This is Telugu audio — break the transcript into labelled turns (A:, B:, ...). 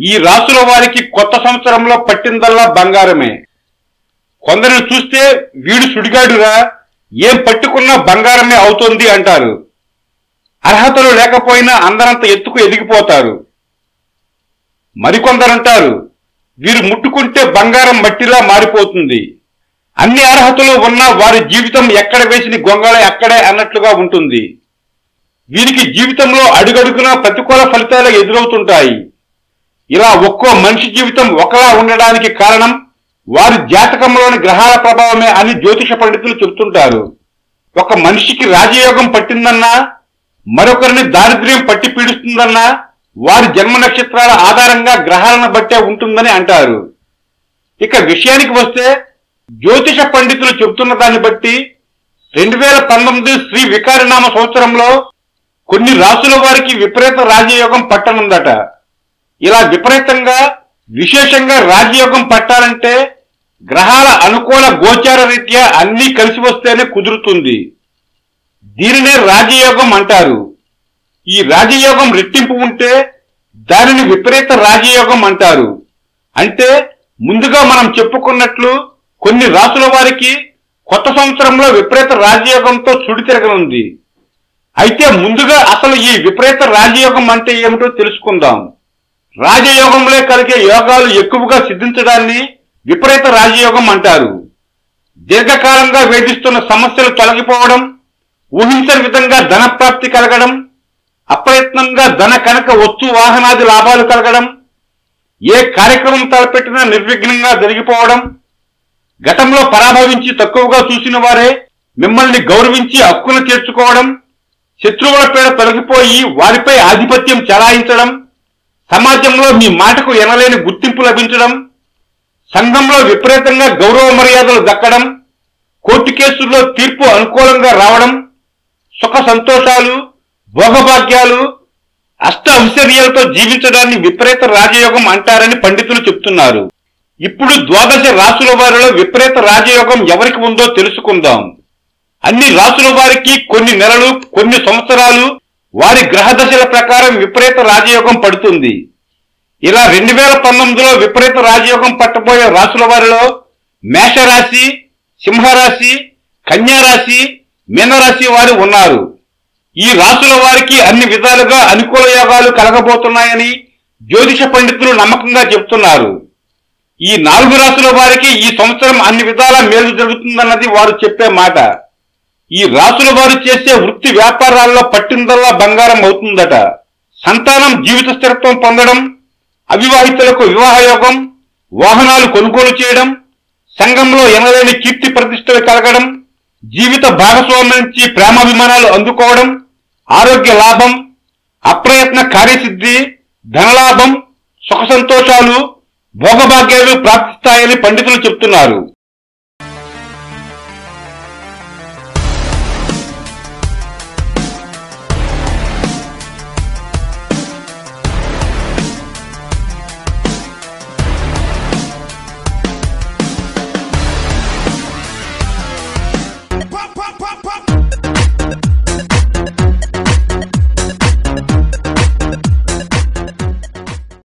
A: ఈ రాసుల వారికి కొత్త సంవత్సరంలో పట్టిందల్లా బంగారమే. కొందరిని చూస్తే వీడు సుడిగాడురా ఏం పట్టుకున్నా బంగారమే అవుతుంది అంటారు. అర్హతలు లేకపోయినా అందరంత ఎత్తుకు ఎదిగిపోతారు. మరికొందరంటారు వీరు ముట్టుకుంటే బంగారం మట్టిలా మారిపోతుంది. అన్ని అర్హతలు ఉన్న వారి జీవితం ఎక్కడ వేసిన గొంగళ ఎక్కడే అన్నట్లుగా ఉంటుంది. వీరికి జీవితంలో అడుగడుగునా ప్రతికూల ఫలితాలు ఎదురవుతుంటాయి. ఇలా ఒక్కో మనిషి జీవితం ఒకలా ఉండడానికి కారణం వారి జాతకంలోని గ్రహాల ప్రభావమే అని జ్యోతిష పండితులు చెబుతుంటారు. ఒక మనిషికి రాజయోగం పట్టిందన్నా మరొకరిని దారిద్ర్యం పట్టి పీడిస్తుందన్నా వారి జన్మ నక్షత్రాల ఆధారంగా గ్రహాలను బట్టే ఉంటుందని అంటారు. ఇక విషయానికి వస్తే జ్యోతిష పండితులు చెబుతున్న దాన్ని బట్టి రెండు వేల పంతొమ్మిది శ్రీ వికారినామ సంవత్సరంలో కొన్ని రాసుల వారికి విపరీత రాజయోగం పట్టనుందట. ఇలా విపరీతంగా విశేషంగా రాజయోగం పట్టాలంటే గ్రహాల అనుకూల గోచార రీత్యా అన్నీ కలిసి వస్తేనే కుదురుతుంది. దీనినే రాజయోగం అంటారు. ఈ రాజయోగం రెట్టింపు ఉంటే దానిని విపరీత రాజయోగం అంటారు. అంటే ముందుగా మనం చెప్పుకున్నట్లు కొన్ని రాసుల వారికి కొత్త సంవత్సరంలో విపరీత రాజయోగంతో చుడి తిరగనుంది. అయితే ముందుగా అసలు ఈ విపరీత రాజయోగం అంటే ఏమిటో తెలుసుకుందాం. రాజయోగంలో కలిగే యోగాలు ఎక్కువగా సిద్ధించడాన్ని విపరీత రాజయోగం అంటారు. దీర్ఘకాలంగా వేధిస్తున్న సమస్యలు తొలగిపోవడం ఊహించని విధంగా ధన ప్రాప్తి కలగడం అప్రయత్నంగా ధన కనుక వచ్చు వాహనాది లాభాలు కలగడం ఏ కార్యక్రమం తలపెట్టినా నిర్విఘ్నంగా జరిగిపోవడం గతంలో పరాభవించి తక్కువగా చూసిన వారే మిమ్మల్ని గౌరవించి హక్కును చేర్చుకోవడం శత్రువుల పేడ తొలగిపోయి వారిపై ఆధిపత్యం చెలాయించడం సమాజంలో మీ మాటకు ఎనలేని గుర్తింపు లభించడం సంఘంలో విపరీతంగా గౌరవ మర్యాదలు దక్కడం కోర్టు కేసుల్లో తీర్పు అనుకూలంగా రావడం సుఖ సంతోషాలు భోగభాగ్యాలు అష్ట ఐశ్వర్యాలతో జీవించడాన్ని విపరీత రాజయోగం అంటారని పండితులు చెప్తున్నారు. ఇప్పుడు ద్వాదశ రాసుల వారిలో విపరీత రాజయోగం ఎవరికి ఉందో తెలుసుకుందాం. అన్ని రాసుల వారికి కొన్ని నెలలు కొన్ని సంవత్సరాలు వారి గ్రహ దశల ప్రకారం విపరీత రాజయోగం పడుతుంది. ఇలా రెండు వేల పంతొమ్మిదిలో విపరీత రాజయోగం పట్టబోయే రాసుల వారిలో మేషరాశి సింహరాశి కన్యారాశి మీనరాశి వారు ఉన్నారు. ఈ రాసుల వారికి అన్ని విధాలుగా అనుకూల యోగాలు కలగబోతున్నాయని జ్యోతిష పండితులు నమ్మకంగా చెబుతున్నారు. ఈ నాలుగు రాసుల వారికి ఈ సంవత్సరం అన్ని విధాల మేలు జరుగుతుందన్నది వారు చెప్పే మాట. ఈ రాసుల వారు చేసే వృత్తి వ్యాపారాల్లో పట్టిందల్లా బంగారం అవుతుందట. సంతానం జీవిత స్థిరత్వం పొందడం అవివాహితులకు వివాహయోగం వాహనాలు కొనుగోలు చేయడం సంఘంలో ఎనలేని కీర్తి ప్రతిష్టలు కలగడం జీవిత భాగస్వామి నుంచి ప్రేమాభిమానాలు అందుకోవడం ఆరోగ్య లాభం అప్రయత్న కార్యసిద్ధి ధనలాభం సుఖ సంతోషాలు భోగభాగ్యాలు ప్రాప్తిస్తాయని పండితులు చెప్తున్నారు.